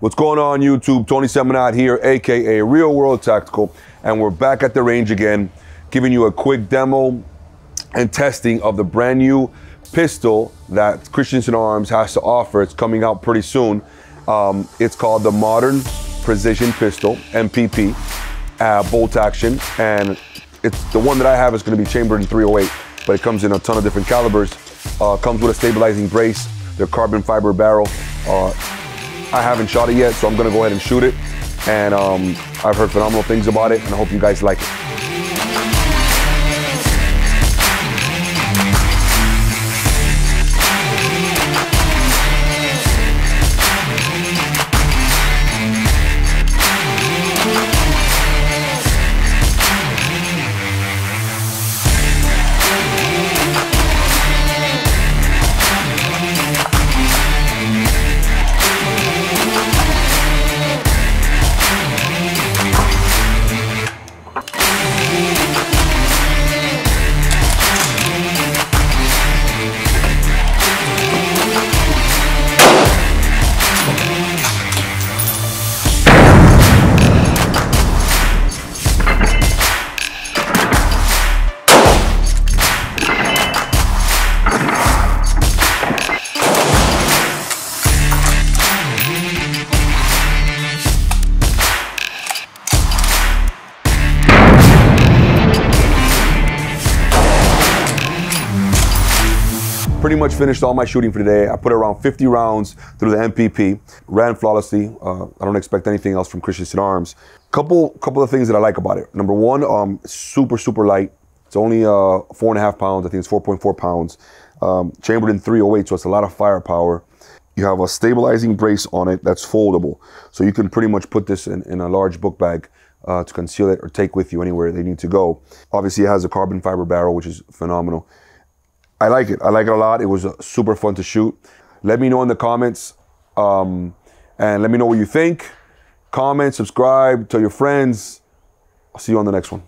What's going on YouTube? Tony Sentmanat here, aka Real World Tactical, and we're back at the range again, giving you a quick demo and testing of the brand new pistol that Christensen Arms has to offer. It's coming out pretty soon. Um, it's called the Modern Precision Pistol, MPP, uh, bolt action, and it's the one that I have is going to be chambered in 308, but it comes in a ton of different calibers. Uh, comes with a stabilizing brace, the carbon fiber barrel. Uh, I haven't shot it yet, so I'm gonna go ahead and shoot it. And um, I've heard phenomenal things about it, and I hope you guys like it. Pretty much finished all my shooting for today. I put around 50 rounds through the MPP, ran flawlessly. Uh, I don't expect anything else from Christensen Arms. Couple, couple of things that I like about it. Number one, um, super, super light. It's only uh, four and a half pounds. I think it's 4.4 pounds. Um, chambered in 308, so it's a lot of firepower. You have a stabilizing brace on it that's foldable. So you can pretty much put this in, in a large book bag uh, to conceal it or take with you anywhere they need to go. Obviously, it has a carbon fiber barrel, which is phenomenal. I like it. I like it a lot. It was uh, super fun to shoot. Let me know in the comments um, and let me know what you think. Comment, subscribe, tell your friends. I'll see you on the next one.